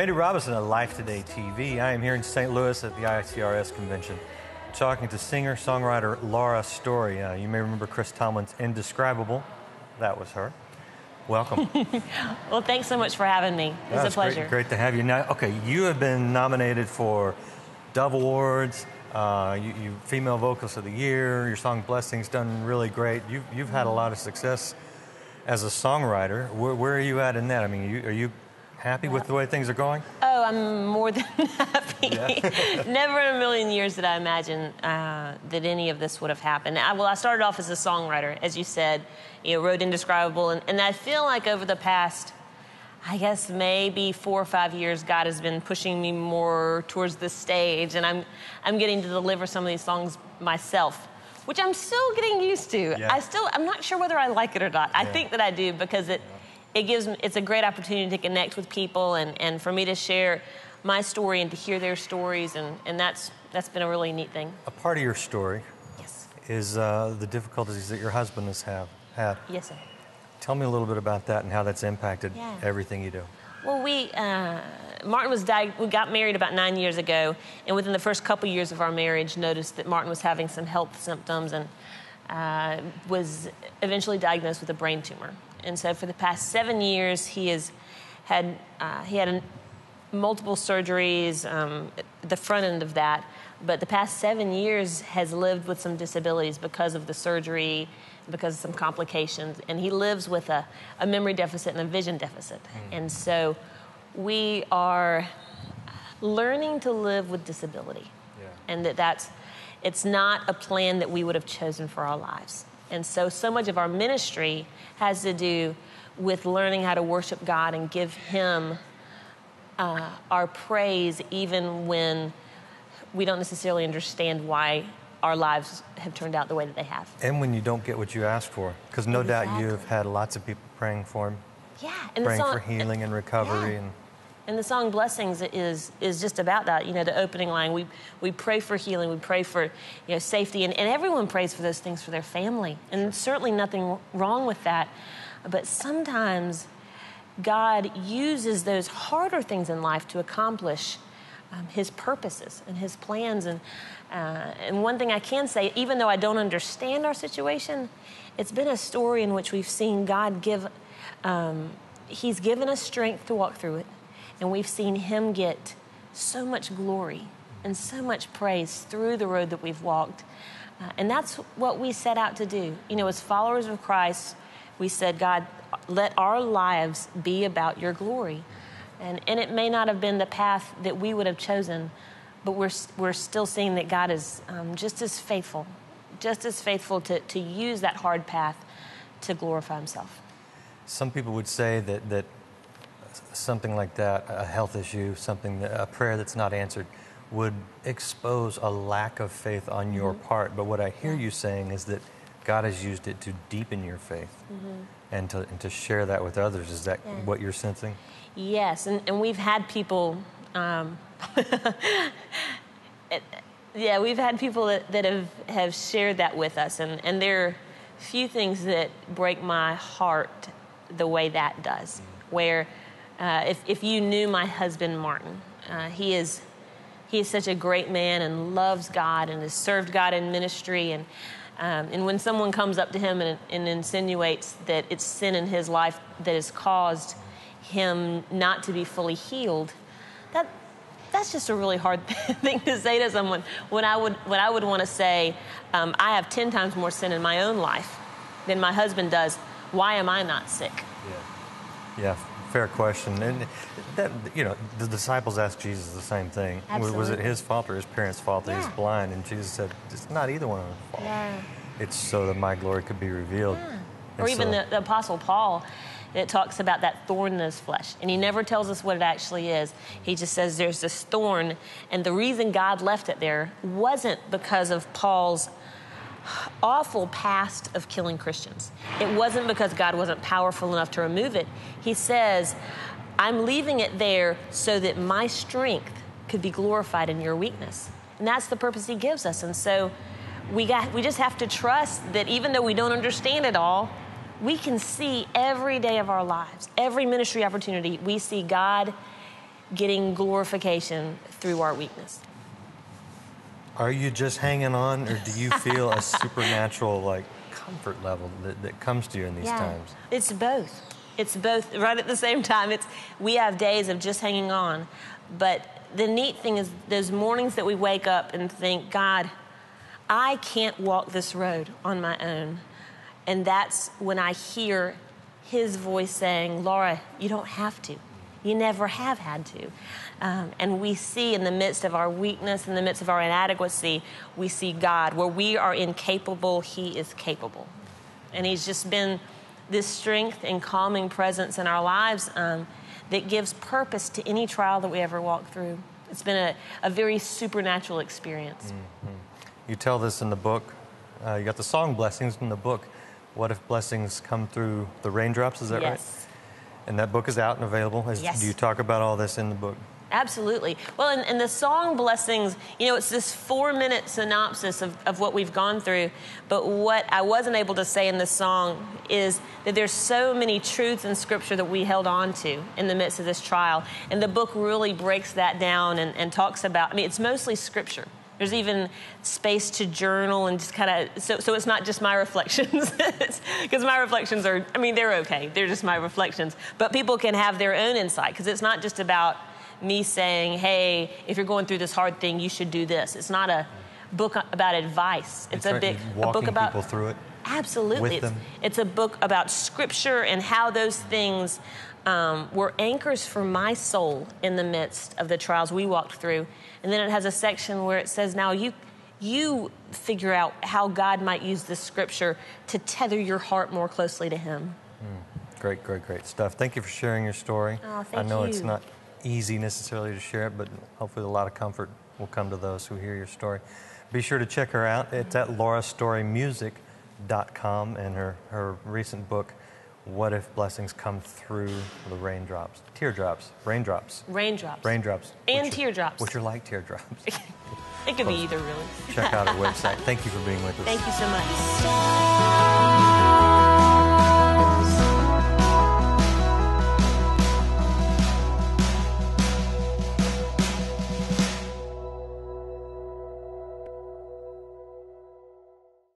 Randy Robison of Life Today TV. I am here in St. Louis at the ICRS convention talking to singer songwriter Laura Story. Uh, you may remember Chris Tomlin's Indescribable. That was her. Welcome. well, thanks so much for having me. It's a pleasure. Great, great, to have you. Now, okay, you have been nominated for Dove Awards. Uh, you, you, Female Vocalist of the Year. Your song Blessings done really great. You've, you've had a lot of success as a songwriter. Where, where are you at in that? I mean, you, are you happy with the way things are going? Oh, I'm more than happy. Yeah. Never in a million years did I imagine uh, that any of this would have happened. I, well, I started off as a songwriter, as you said, you know, wrote Indescribable, and, and I feel like over the past, I guess maybe four or five years, God has been pushing me more towards the stage, and I'm I'm getting to deliver some of these songs myself which I'm still getting used to. Yeah. I still, I'm not sure whether I like it or not. Yeah. I think that I do because it, it gives it's a great opportunity to connect with people and, and for me to share my story and to hear their stories and, and that's that's been a really neat thing. A part of your story yes. is uh, the difficulties that your husband has have had. Yes, sir. Tell me a little bit about that and how that's impacted yeah. everything you do. Well, we uh, Martin was died. We got married about nine years ago, and within the first couple years of our marriage, noticed that Martin was having some health symptoms and uh, was eventually diagnosed with a brain tumor. And so for the past seven years, he has had uh, he had a, multiple surgeries. Um, the front end of that, but the past seven years has lived with some disabilities because of the surgery, because of some complications, and he lives with a, a memory deficit and a vision deficit. Mm. And so we are learning to live with disability, yeah. and that that's it's not a plan that we would have chosen for our lives. And so, so much of our ministry has to do with learning how to worship God and give Him uh, our praise, even when we don't necessarily understand why our lives have turned out the way that they have. And when you don't get what you asked for, because no exactly. doubt you've had lots of people praying for him. Yeah, and praying song, for healing and recovery yeah. and. And the song "Blessings" is is just about that. You know, the opening line. We we pray for healing. We pray for you know safety, and, and everyone prays for those things for their family, and certainly nothing wrong with that. But sometimes God uses those harder things in life to accomplish um, His purposes and His plans. And uh, and one thing I can say, even though I don't understand our situation, it's been a story in which we've seen God give. Um, he's given us strength to walk through it and we've seen him get so much glory and so much praise through the road that we've walked. Uh, and that's what we set out to do. You know, as followers of Christ, we said, God, let our lives be about your glory. And, and it may not have been the path that we would have chosen, but we're, we're still seeing that God is um, just as faithful, just as faithful to, to use that hard path to glorify himself. Some people would say that, that something like that, a health issue, something, that, a prayer that's not answered, would expose a lack of faith on your mm-hmm. part. But what I hear you saying is that God has used it to deepen your faith mm-hmm. and, to, and to share that with others. Is that yeah. what you're sensing? Yes, and, and we've had people, um, it, yeah, we've had people that, that have, have shared that with us, and, and there are few things that break my heart the way that does, mm-hmm. where uh, if, if you knew my husband, Martin, uh, he is he is such a great man and loves God and has served God in ministry. And, um, and when someone comes up to him and, and, insinuates that it's sin in his life that has caused him not to be fully healed, that, that's just a really hard thing to say to someone. When I would, when I would want to say, um, I have 10 times more sin in my own life than my husband does, why am I not sick? Yeah. Yeah, fair question. And that, you know, the disciples asked Jesus the same thing. Absolutely. Was it his fault or his parents' fault that yeah. he's blind? And Jesus said, it's not either one of them fault. Yeah. It's so that my glory could be revealed. Yeah. Or even so, the, the Apostle Paul it talks about that thorn in his flesh. And he never tells us what it actually is. He just says there's this thorn. And the reason God left it there wasn't because of Paul's awful past of killing Christians. It wasn't because God wasn't powerful enough to remove it. He says, I'm leaving it there so that my strength could be glorified in your weakness. And that's the purpose He gives us. And so we, got, we just have to trust that even though we don't understand it all, we can see every day of our lives, every ministry opportunity, we see God getting glorification through our weakness. Are you just hanging on, or do you feel a supernatural like comfort level that, that comes to you in these times? It's both. It's both right at the same time. It's we have days of just hanging on, but the neat thing is those mornings that we wake up and think, God, I can't walk this road on my own. And that's when I hear his voice saying, Laura, you don't have to. You never have had to. Um, and we see in the midst of our weakness, in the midst of our inadequacy, we see God. Where we are incapable, He is capable. And He's just been this strength and calming presence in our lives um, that gives purpose to any trial that we ever walk through. It's been a, a very supernatural experience. Mm-hmm. You tell this in the book. Uh, you got the song Blessings in the book. What if blessings come through the raindrops? Is that yes. right? And that book is out and available. Is, yes. Do you talk about all this in the book? Absolutely. Well, and, and, the song Blessings, you know, it's this four minute synopsis of, of what we've gone through. But what I wasn't able to say in the song is that there's so many truths in Scripture that we held on to in the midst of this trial. And the book really breaks that down and, and talks about, I mean, it's mostly Scripture. There's even space to journal and just kind of, so, so it's not just my reflections. Because my reflections are, I mean, they're okay. They're just my reflections. But people can have their own insight because it's not just about me saying, hey, if you're going through this hard thing, you should do this. It's not a book about advice. It's, it's a big a book about people through it. Absolutely. It's, it's, a book about scripture and how those things um, were anchors for my soul in the midst of the trials we walked through. And then it has a section where it says, now you you figure out how God might use this scripture to tether your heart more closely to Him. Mm, great, great, great stuff. Thank you for sharing your story. Oh, I know you. it's not easy necessarily to share it, but hopefully a lot of comfort will come to those who hear your story. Be sure to check her out. It's at laurastorymusic.com and her, her recent book, What If Blessings Come Through the Raindrops? Teardrops, raindrops. Raindrops. Raindrops. And which teardrops. Are, which are like teardrops. it could be either, really. Check out her website. Thank you for being with us. Thank you so much.